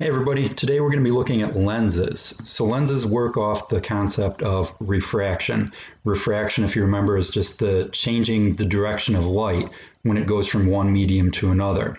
Hey everybody, today we're going to be looking at lenses. So lenses work off the concept of refraction. Refraction, if you remember, is just the changing the direction of light when it goes from one medium to another.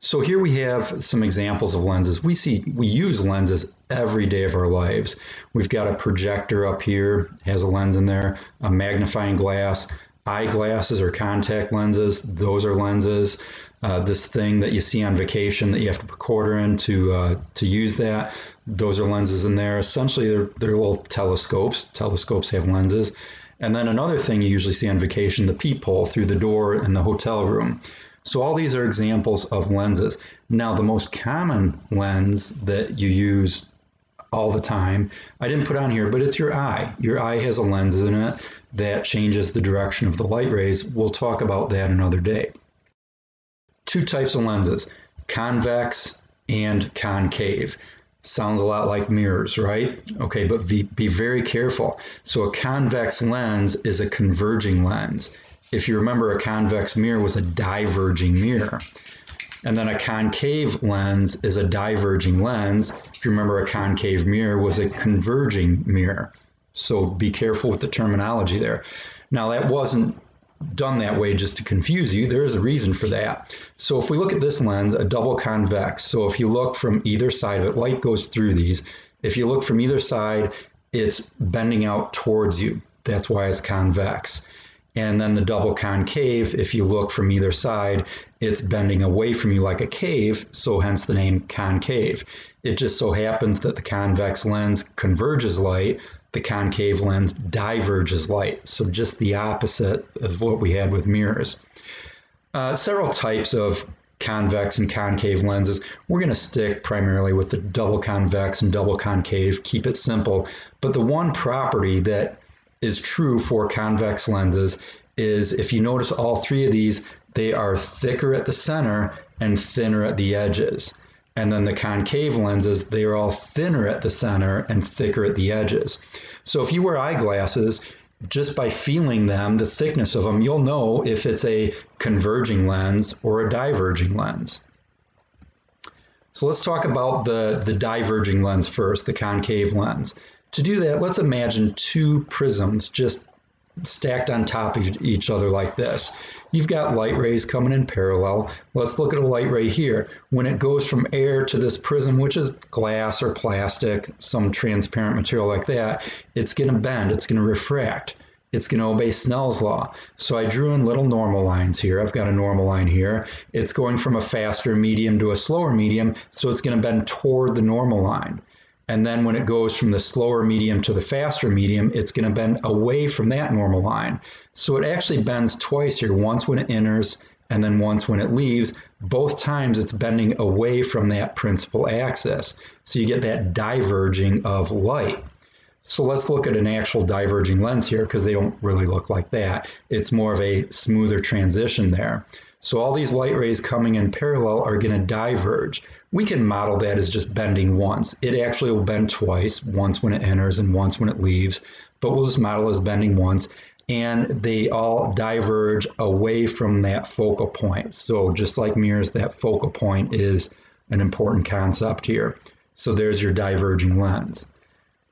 So here we have some examples of lenses. We see we use lenses every day of our lives. We've got a projector up here, has a lens in there, a magnifying glass, eyeglasses or contact lenses, those are lenses. Uh, this thing that you see on vacation that you have to put quarter in to uh, to use that. Those are lenses in there. Essentially, they're, they're little telescopes. Telescopes have lenses. And then another thing you usually see on vacation, the peephole through the door in the hotel room. So all these are examples of lenses. Now, the most common lens that you use all the time, I didn't put on here, but it's your eye. Your eye has a lens in it that changes the direction of the light rays. We'll talk about that another day two types of lenses, convex and concave. Sounds a lot like mirrors, right? Okay, but be, be very careful. So a convex lens is a converging lens. If you remember, a convex mirror was a diverging mirror. And then a concave lens is a diverging lens. If you remember, a concave mirror was a converging mirror. So be careful with the terminology there. Now, that wasn't done that way just to confuse you. There is a reason for that. So if we look at this lens, a double convex, so if you look from either side of it, light goes through these. If you look from either side, it's bending out towards you. That's why it's convex. And then the double concave, if you look from either side, it's bending away from you like a cave, so hence the name concave. It just so happens that the convex lens converges light, the concave lens diverges light. So just the opposite of what we had with mirrors. Uh, several types of convex and concave lenses. We're going to stick primarily with the double convex and double concave, keep it simple. But the one property that is true for convex lenses is if you notice all three of these, they are thicker at the center and thinner at the edges. And then the concave lenses, they are all thinner at the center and thicker at the edges. So if you wear eyeglasses, just by feeling them, the thickness of them, you'll know if it's a converging lens or a diverging lens. So let's talk about the, the diverging lens first, the concave lens. To do that, let's imagine two prisms just stacked on top of each other like this. You've got light rays coming in parallel. Let's look at a light ray here. When it goes from air to this prism, which is glass or plastic, some transparent material like that, it's going to bend, it's going to refract. It's going to obey Snell's law. So I drew in little normal lines here. I've got a normal line here. It's going from a faster medium to a slower medium, so it's going to bend toward the normal line. And then when it goes from the slower medium to the faster medium, it's going to bend away from that normal line. So it actually bends twice here, once when it enters and then once when it leaves. Both times it's bending away from that principal axis. So you get that diverging of light. So let's look at an actual diverging lens here because they don't really look like that. It's more of a smoother transition there. So all these light rays coming in parallel are going to diverge. We can model that as just bending once. It actually will bend twice, once when it enters and once when it leaves, but we'll just model as bending once. And they all diverge away from that focal point. So just like mirrors, that focal point is an important concept here. So there's your diverging lens.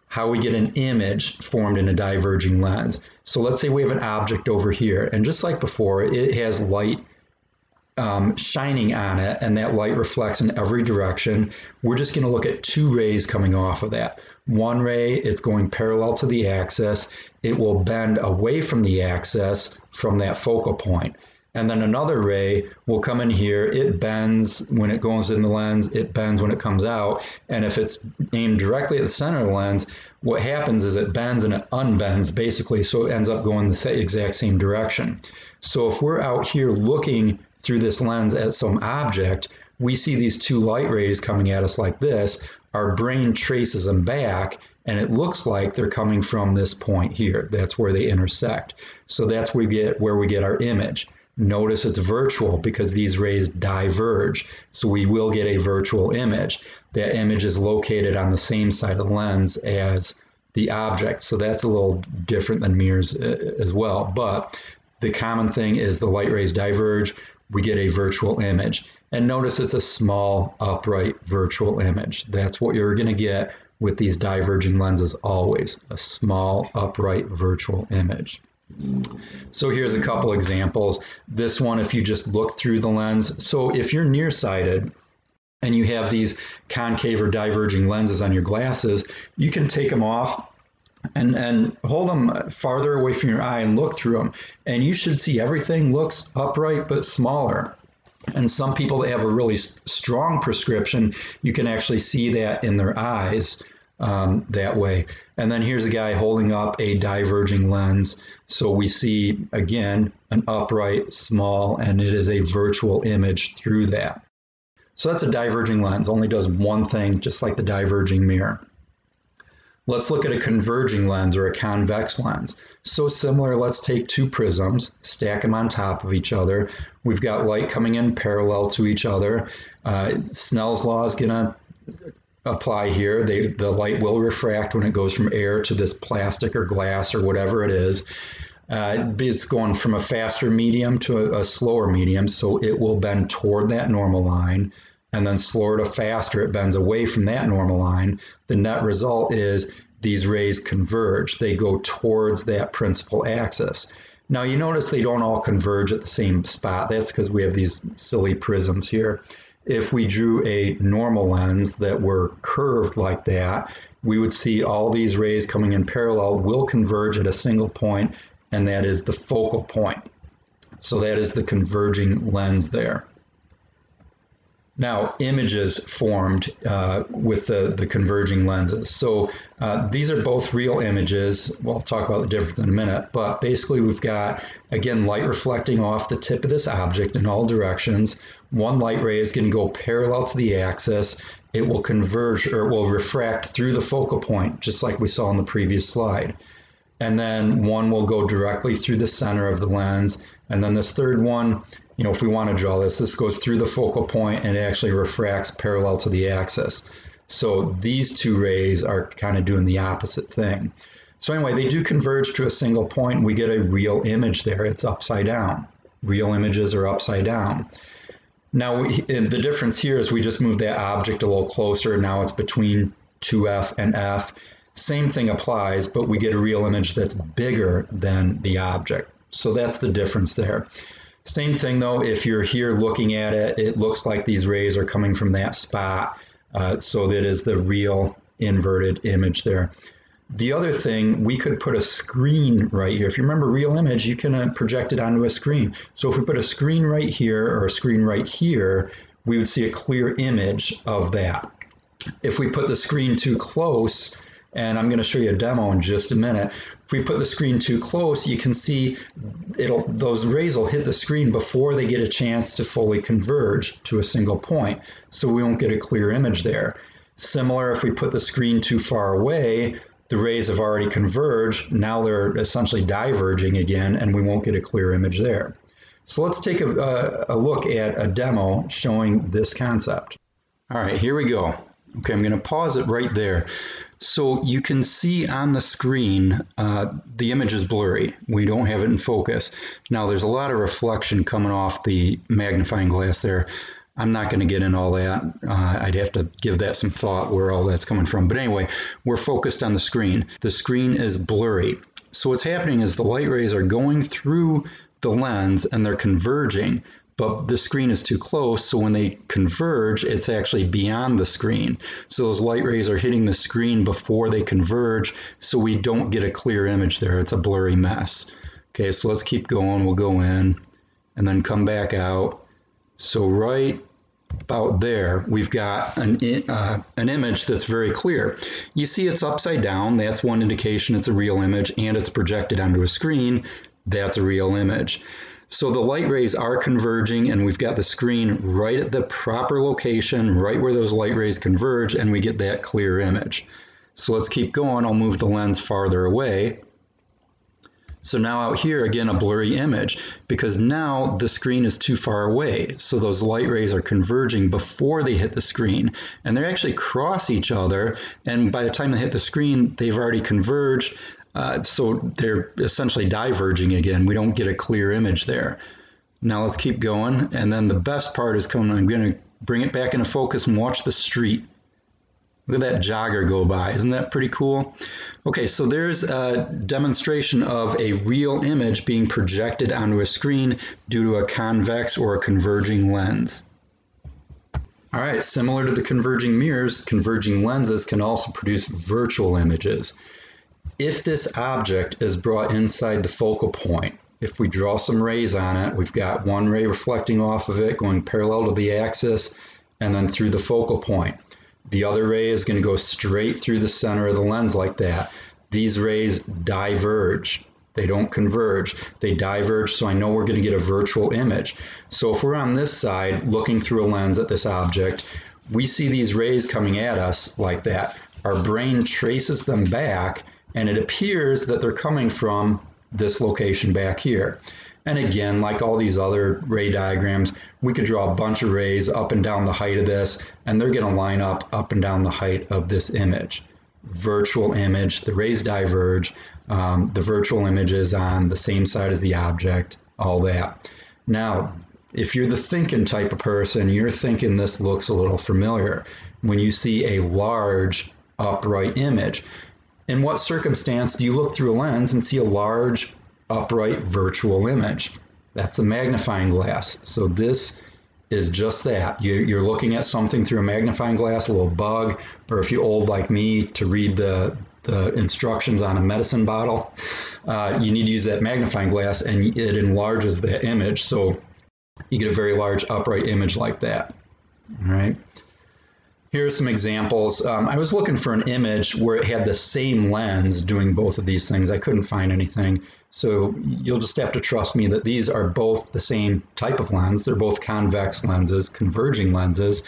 How we get an image formed in a diverging lens. So let's say we have an object over here, and just like before, it has light um, shining on it and that light reflects in every direction, we're just going to look at two rays coming off of that. One ray, it's going parallel to the axis. It will bend away from the axis from that focal point. And then another ray will come in here. It bends when it goes in the lens, it bends when it comes out. And if it's aimed directly at the center of the lens, what happens is it bends and it unbends basically, so it ends up going the exact same direction. So if we're out here looking through this lens at some object, we see these two light rays coming at us like this. Our brain traces them back, and it looks like they're coming from this point here. That's where they intersect. So that's where we get where we get our image. Notice it's virtual because these rays diverge. So we will get a virtual image. That image is located on the same side of the lens as the object. So that's a little different than mirrors uh, as well. But the common thing is the light rays diverge we get a virtual image. And notice it's a small upright virtual image. That's what you're going to get with these diverging lenses always, a small upright virtual image. So here's a couple examples. This one, if you just look through the lens, so if you're nearsighted and you have these concave or diverging lenses on your glasses, you can take them off and and hold them farther away from your eye and look through them. And you should see everything looks upright but smaller. And some people that have a really strong prescription. You can actually see that in their eyes um, that way. And then here's a guy holding up a diverging lens. So we see again an upright small and it is a virtual image through that. So that's a diverging lens. Only does one thing just like the diverging mirror Let's look at a converging lens or a convex lens. So similar, let's take two prisms, stack them on top of each other. We've got light coming in parallel to each other. Uh, Snell's law is going to apply here. They, the light will refract when it goes from air to this plastic or glass or whatever it is. Uh, it's going from a faster medium to a, a slower medium, so it will bend toward that normal line and then slower to faster, it bends away from that normal line. The net result is these rays converge. They go towards that principal axis. Now you notice they don't all converge at the same spot. That's because we have these silly prisms here. If we drew a normal lens that were curved like that, we would see all these rays coming in parallel will converge at a single point, and that is the focal point. So that is the converging lens there. Now, images formed uh, with the, the converging lenses. So uh, these are both real images. We'll talk about the difference in a minute, but basically we've got, again, light reflecting off the tip of this object in all directions. One light ray is going to go parallel to the axis. It will converge or it will refract through the focal point, just like we saw in the previous slide. And then one will go directly through the center of the lens. And then this third one you know, if we want to draw this, this goes through the focal point and it actually refracts parallel to the axis. So these two rays are kind of doing the opposite thing. So anyway, they do converge to a single point. We get a real image there. It's upside down. Real images are upside down. Now, we, the difference here is we just moved that object a little closer. Now it's between 2F and F. Same thing applies, but we get a real image that's bigger than the object. So that's the difference there. Same thing though, if you're here looking at it, it looks like these rays are coming from that spot. Uh, so that is the real inverted image there. The other thing, we could put a screen right here. If you remember real image, you can uh, project it onto a screen. So if we put a screen right here or a screen right here, we would see a clear image of that. If we put the screen too close, and I'm going to show you a demo in just a minute. If we put the screen too close, you can see it'll those rays will hit the screen before they get a chance to fully converge to a single point, so we won't get a clear image there. Similar, if we put the screen too far away, the rays have already converged. Now they're essentially diverging again, and we won't get a clear image there. So let's take a, a, look at a demo showing this concept. All right, here we go. Okay, I'm going to pause it right there. So you can see on the screen, uh, the image is blurry. We don't have it in focus. Now there's a lot of reflection coming off the magnifying glass there. I'm not going to get in all that. Uh, I'd have to give that some thought where all that's coming from. But anyway, we're focused on the screen. The screen is blurry. So what's happening is the light rays are going through the lens and they're converging but the screen is too close, so when they converge, it's actually beyond the screen. So those light rays are hitting the screen before they converge, so we don't get a clear image there. It's a blurry mess. Okay, so let's keep going. We'll go in and then come back out. So right about there, we've got an, uh, an image that's very clear. You see it's upside down. That's one indication it's a real image, and it's projected onto a screen. That's a real image. So the light rays are converging and we've got the screen right at the proper location, right where those light rays converge, and we get that clear image. So let's keep going. I'll move the lens farther away. So now out here, again, a blurry image because now the screen is too far away. So those light rays are converging before they hit the screen and they actually cross each other. And by the time they hit the screen, they've already converged. Uh, so they're essentially diverging again. We don't get a clear image there. Now let's keep going. And then the best part is coming. I'm going to bring it back into focus and watch the street. Look at that jogger go by. Isn't that pretty cool? Okay, so there's a demonstration of a real image being projected onto a screen due to a convex or a converging lens. All right, similar to the converging mirrors, converging lenses can also produce virtual images. If this object is brought inside the focal point, if we draw some rays on it, we've got one ray reflecting off of it going parallel to the axis and then through the focal point. The other ray is going to go straight through the center of the lens like that. These rays diverge. They don't converge. They diverge, so I know we're going to get a virtual image. So if we're on this side looking through a lens at this object, we see these rays coming at us like that. Our brain traces them back, and it appears that they're coming from this location back here. And again, like all these other ray diagrams, we could draw a bunch of rays up and down the height of this, and they're going to line up up and down the height of this image. Virtual image, the rays diverge, um, the virtual image is on the same side as the object, all that. Now, if you're the thinking type of person, you're thinking this looks a little familiar. When you see a large upright image, in what circumstance do you look through a lens and see a large upright virtual image? That's a magnifying glass. So this is just that. You're looking at something through a magnifying glass, a little bug, or if you're old like me, to read the, the instructions on a medicine bottle, uh, you need to use that magnifying glass and it enlarges that image. So you get a very large upright image like that. All right. Here are some examples. Um, I was looking for an image where it had the same lens doing both of these things. I couldn't find anything. So you'll just have to trust me that these are both the same type of lens. They're both convex lenses, converging lenses.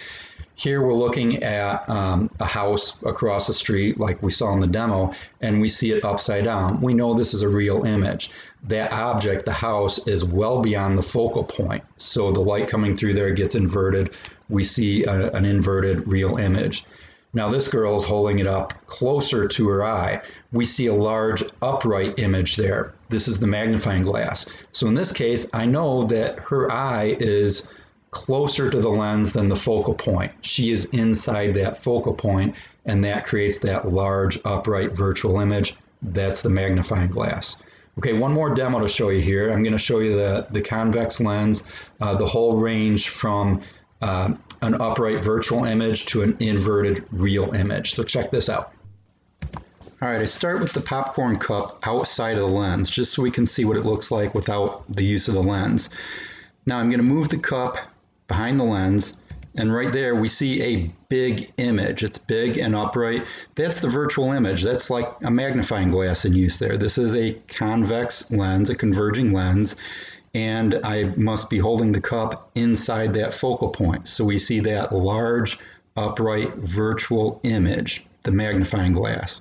Here we're looking at um, a house across the street like we saw in the demo and we see it upside down. We know this is a real image. That object, the house, is well beyond the focal point. So the light coming through there gets inverted. We see a, an inverted real image. Now this girl is holding it up closer to her eye. We see a large upright image there. This is the magnifying glass. So in this case, I know that her eye is closer to the lens than the focal point. She is inside that focal point, and that creates that large upright virtual image. That's the magnifying glass. Okay, one more demo to show you here. I'm going to show you the, the convex lens, uh, the whole range from uh, an upright virtual image to an inverted real image. So check this out. All right, I start with the popcorn cup outside of the lens, just so we can see what it looks like without the use of the lens. Now I'm going to move the cup behind the lens, and right there we see a big image. It's big and upright. That's the virtual image. That's like a magnifying glass in use there. This is a convex lens, a converging lens, and I must be holding the cup inside that focal point. So we see that large, upright, virtual image, the magnifying glass.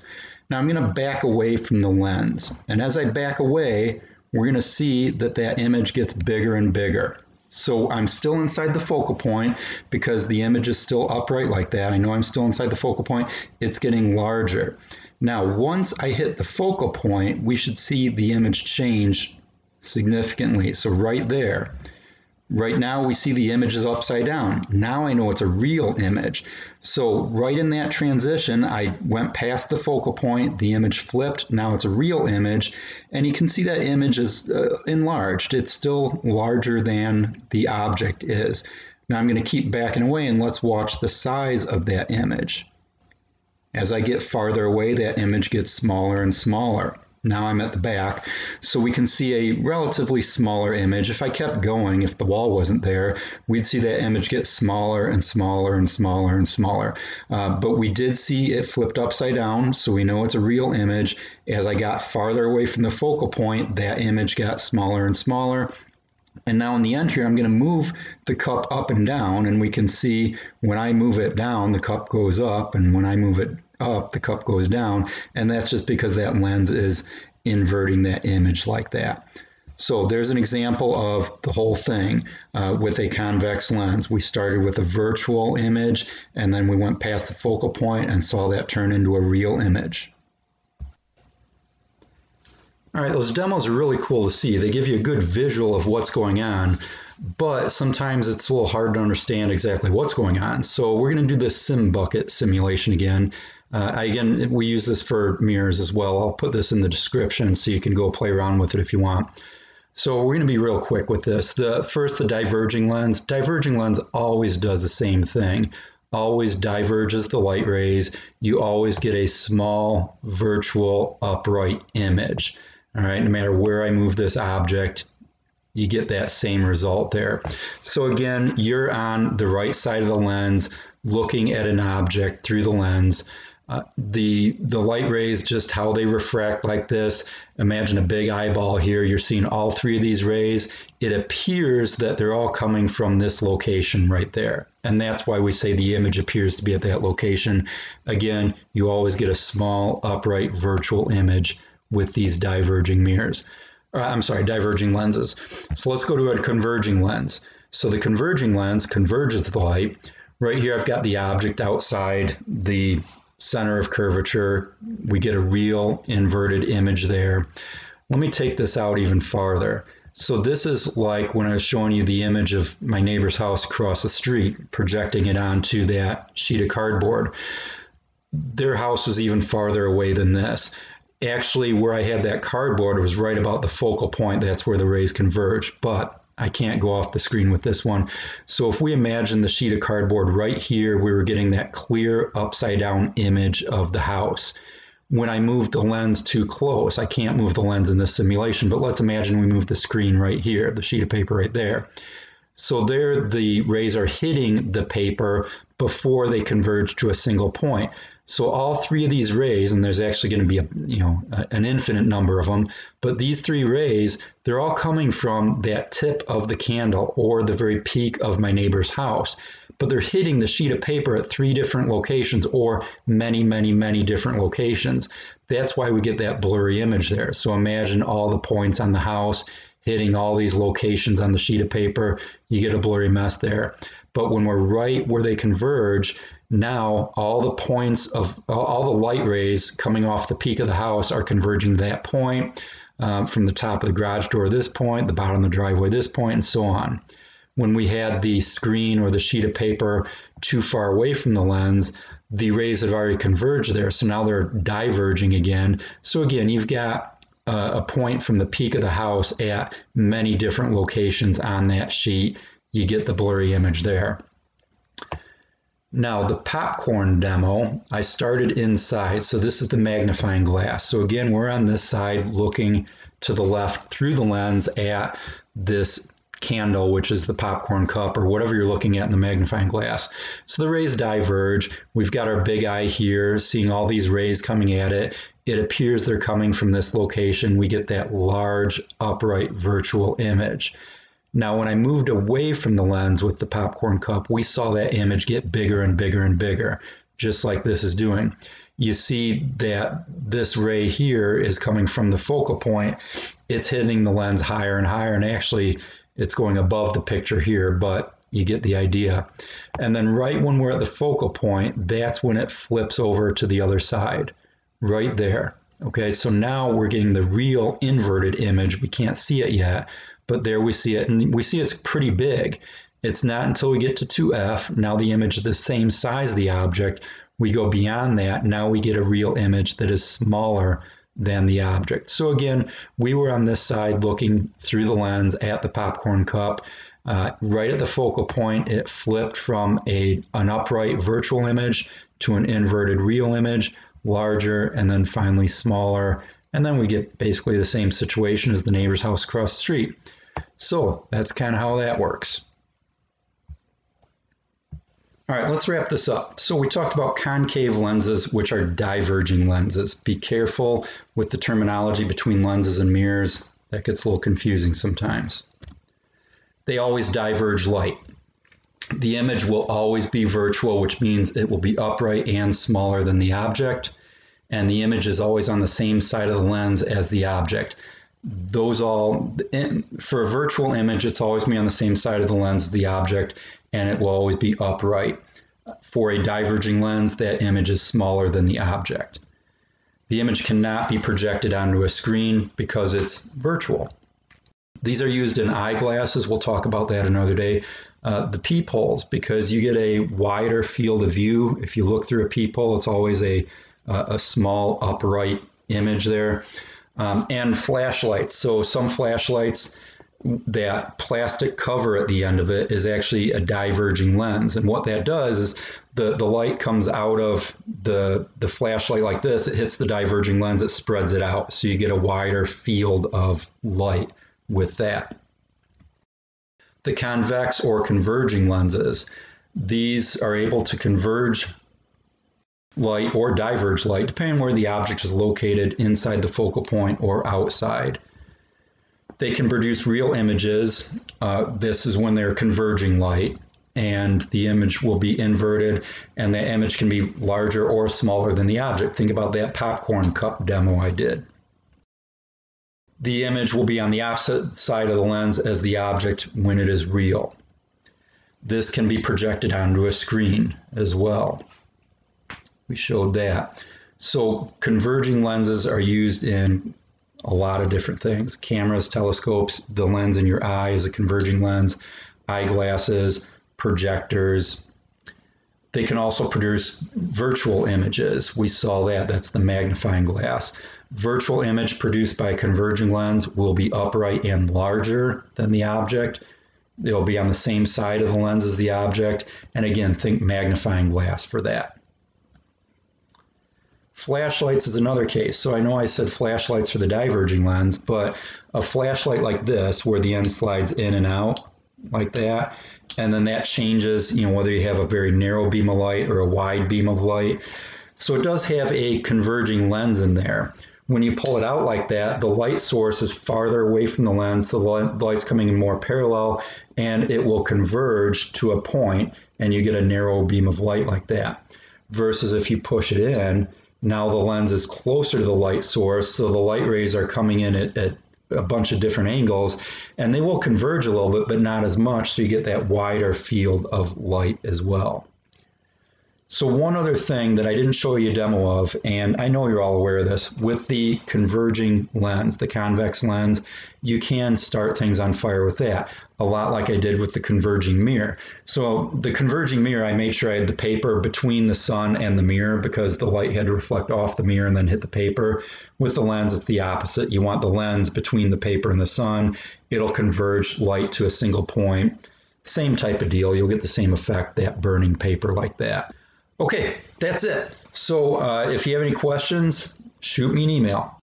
Now I'm going to back away from the lens. And as I back away, we're going to see that that image gets bigger and bigger. So I'm still inside the focal point because the image is still upright like that. I know I'm still inside the focal point. It's getting larger. Now, once I hit the focal point, we should see the image change significantly. So right there, right now we see the image is upside down. Now I know it's a real image. So right in that transition, I went past the focal point, the image flipped, now it's a real image, and you can see that image is uh, enlarged. It's still larger than the object is. Now I'm going to keep backing away and let's watch the size of that image. As I get farther away, that image gets smaller and smaller. Now I'm at the back, so we can see a relatively smaller image. If I kept going, if the wall wasn't there, we'd see that image get smaller and smaller and smaller and smaller. Uh, but we did see it flipped upside down, so we know it's a real image. As I got farther away from the focal point, that image got smaller and smaller. And now in the end here, I'm going to move the cup up and down, and we can see when I move it down, the cup goes up, and when I move it up, the cup goes down, and that's just because that lens is inverting that image like that. So there's an example of the whole thing uh, with a convex lens. We started with a virtual image, and then we went past the focal point and saw that turn into a real image. All right, those demos are really cool to see. They give you a good visual of what's going on, but sometimes it's a little hard to understand exactly what's going on. So we're going to do this SimBucket simulation again. Uh, again, we use this for mirrors as well. I'll put this in the description so you can go play around with it if you want. So we're going to be real quick with this. The first, the diverging lens. Diverging lens always does the same thing. Always diverges the light rays. You always get a small virtual upright image. All right, no matter where I move this object, you get that same result there. So again, you're on the right side of the lens looking at an object through the lens. Uh, the the light rays just how they refract like this imagine a big eyeball here you're seeing all three of these rays it appears that they're all coming from this location right there and that's why we say the image appears to be at that location again you always get a small upright virtual image with these diverging mirrors. Uh, I'm sorry, diverging lenses. So let's go to a converging lens. So the converging lens converges the light. Right here, I've got the object outside the center of curvature. We get a real inverted image there. Let me take this out even farther. So this is like when I was showing you the image of my neighbor's house across the street, projecting it onto that sheet of cardboard. Their house was even farther away than this actually where I had that cardboard was right about the focal point. That's where the rays converge, but I can't go off the screen with this one. So if we imagine the sheet of cardboard right here, we were getting that clear upside down image of the house. When I move the lens too close, I can't move the lens in this simulation, but let's imagine we move the screen right here, the sheet of paper right there. So there the rays are hitting the paper before they converge to a single point. So all three of these rays, and there's actually going to be a you know an infinite number of them, but these three rays, they're all coming from that tip of the candle or the very peak of my neighbor's house. But they're hitting the sheet of paper at three different locations or many, many, many different locations. That's why we get that blurry image there. So imagine all the points on the house hitting all these locations on the sheet of paper. You get a blurry mess there. But when we're right where they converge, now all the points of all the light rays coming off the peak of the house are converging to that point um, from the top of the garage door this point, the bottom of the driveway this point, and so on. When we had the screen or the sheet of paper too far away from the lens, the rays have already converged there, so now they're diverging again. So again, you've got uh, a point from the peak of the house at many different locations on that sheet. You get the blurry image there. Now the popcorn demo, I started inside. So this is the magnifying glass. So again, we're on this side looking to the left through the lens at this candle, which is the popcorn cup or whatever you're looking at in the magnifying glass. So the rays diverge. We've got our big eye here, seeing all these rays coming at it. It appears they're coming from this location. We get that large upright virtual image. Now, when I moved away from the lens with the popcorn cup, we saw that image get bigger and bigger and bigger, just like this is doing. You see that this ray here is coming from the focal point. It's hitting the lens higher and higher, and actually it's going above the picture here, but you get the idea. And then right when we're at the focal point, that's when it flips over to the other side, right there. Okay, so now we're getting the real inverted image. We can't see it yet, but there we see it, and we see it's pretty big. It's not until we get to 2f, now the image is the same size the object, we go beyond that, now we get a real image that is smaller than the object. So again, we were on this side looking through the lens at the popcorn cup. Uh, right at the focal point, it flipped from a, an upright virtual image to an inverted real image, larger, and then finally smaller. And then we get basically the same situation as the neighbor's house across the street. So that's kind of how that works. All right, let's wrap this up. So we talked about concave lenses, which are diverging lenses. Be careful with the terminology between lenses and mirrors. That gets a little confusing sometimes. They always diverge light. The image will always be virtual, which means it will be upright and smaller than the object. And the image is always on the same side of the lens as the object those all for a virtual image it's always be on the same side of the lens as the object and it will always be upright for a diverging lens that image is smaller than the object The image cannot be projected onto a screen because it's virtual. These are used in eyeglasses. We'll talk about that another day. Uh, the peepholes, because you get a wider field of view. If you look through a peephole, it's always a, a small upright image there. Um, and flashlights. So some flashlights, that plastic cover at the end of it is actually a diverging lens. And what that does is the, the light comes out of the, the flashlight like this, it hits the diverging lens, it spreads it out. So you get a wider field of light with that. The convex or converging lenses, these are able to converge light or diverge light, depending where the object is located inside the focal point or outside. They can produce real images. Uh, this is when they're converging light, and the image will be inverted, and the image can be larger or smaller than the object. Think about that popcorn cup demo I did. The image will be on the opposite side of the lens as the object when it is real. This can be projected onto a screen as well. We showed that. So converging lenses are used in a lot of different things. Cameras, telescopes, the lens in your eye is a converging lens, eyeglasses, projectors. They can also produce virtual images. We saw that, that's the magnifying glass. Virtual image produced by a converging lens will be upright and larger than the object. It'll be on the same side of the lens as the object. And again, think magnifying glass for that. Flashlights is another case. So I know I said flashlights for the diverging lens, but a flashlight like this, where the end slides in and out like that, and then that changes, you know, whether you have a very narrow beam of light or a wide beam of light. So it does have a converging lens in there. When you pull it out like that, the light source is farther away from the lens, so the light's coming in more parallel, and it will converge to a point, and you get a narrow beam of light like that. Versus if you push it in, now the lens is closer to the light source, so the light rays are coming in at, at a bunch of different angles, and they will converge a little bit, but not as much, so you get that wider field of light as well. So one other thing that I didn't show you a demo of, and I know you're all aware of this, with the converging lens, the convex lens, you can start things on fire with that, a lot like I did with the converging mirror. So the converging mirror, I made sure I had the paper between the sun and the mirror because the light had to reflect off the mirror and then hit the paper. With the lens, it's the opposite. You want the lens between the paper and the sun. It'll converge light to a single point. Same type of deal. You'll get the same effect, that burning paper like that. Okay, that's it. So uh, if you have any questions, shoot me an email.